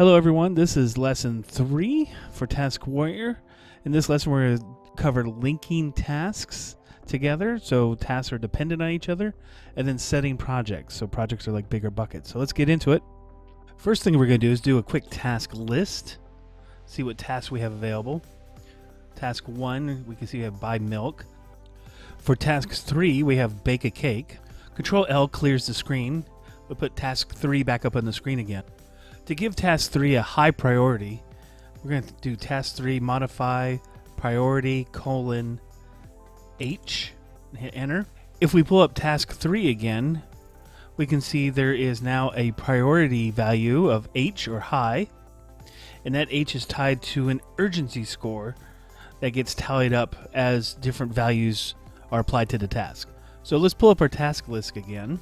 Hello, everyone. This is lesson three for Task Warrior. In this lesson, we're going to cover linking tasks together. So tasks are dependent on each other, and then setting projects. So projects are like bigger buckets. So let's get into it. First thing we're going to do is do a quick task list, see what tasks we have available. Task one, we can see we have buy milk. For task three, we have bake a cake. Control L clears the screen. We'll put task three back up on the screen again. To give task 3 a high priority, we're going to do task 3 modify priority colon H and hit enter. If we pull up task 3 again, we can see there is now a priority value of H or high, and that H is tied to an urgency score that gets tallied up as different values are applied to the task. So let's pull up our task list again.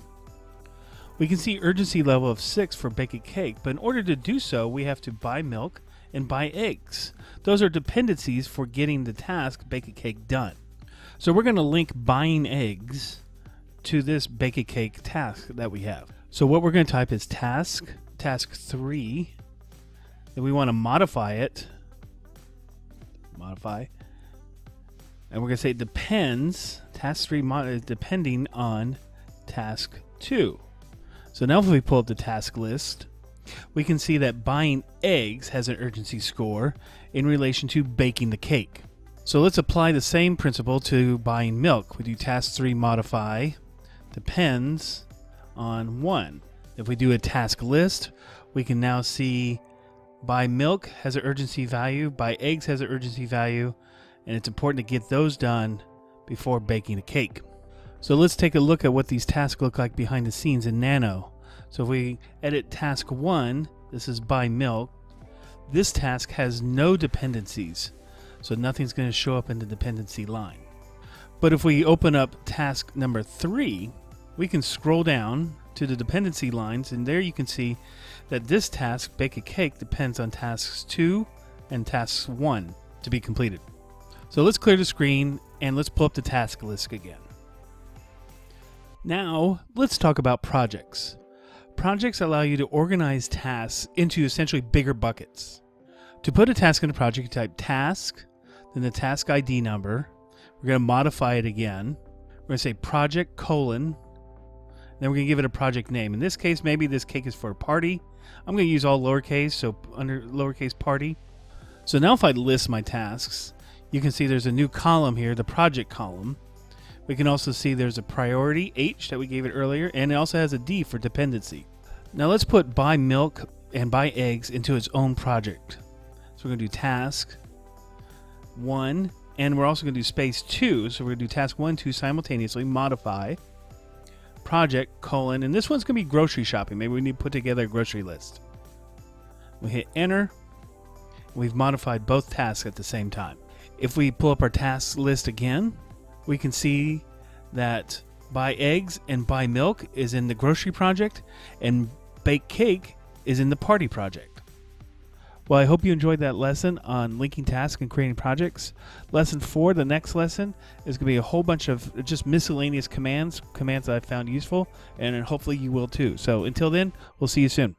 We can see urgency level of 6 for bake a cake, but in order to do so, we have to buy milk and buy eggs. Those are dependencies for getting the task bake a cake done. So we're going to link buying eggs to this bake a cake task that we have. So what we're going to type is task, task 3, then we want to modify it, modify, and we're going to say depends, task 3 mod- depending on task 2. So now if we pull up the task list, we can see that buying eggs has an urgency score in relation to baking the cake. So let's apply the same principle to buying milk. We do task 3 modify depends on 1. If we do a task list, we can now see buy milk has an urgency value, buy eggs has an urgency value, and it's important to get those done before baking a cake. So let's take a look at what these tasks look like behind the scenes in Nano. So if we edit task 1, this is buy milk, this task has no dependencies. So nothing's going to show up in the dependency line. But if we open up task number 3, we can scroll down to the dependency lines and there you can see that this task, bake a cake, depends on tasks 2 and tasks 1 to be completed. So let's clear the screen and let's pull up the task list again. Now, let's talk about projects. Projects allow you to organize tasks into essentially bigger buckets. To put a task in a project, you type task, then the task ID number. We're going to modify it again. We're going to say project colon. Then we're going to give it a project name. In this case, maybe this cake is for a party. I'm going to use all lowercase, so under lowercase party. So now if I list my tasks, you can see there's a new column here, the project column. We can also see there's a priority H that we gave it earlier, and it also has a D for dependency. Now let's put buy milk and buy eggs into its own project. So we're going to do task one, and we're also going to do space two. So we're going to do task one, two simultaneously, modify, project, colon, and this one's going to be grocery shopping. Maybe we need to put together a grocery list. We hit enter. We've modified both tasks at the same time. If we pull up our task list again, we can see that buy eggs and buy milk is in the grocery project and bake cake is in the party project. Well, I hope you enjoyed that lesson on linking tasks and creating projects. Lesson four, the next lesson, is going to be a whole bunch of just miscellaneous commands, commands that I found useful, and hopefully you will too. So until then, we'll see you soon.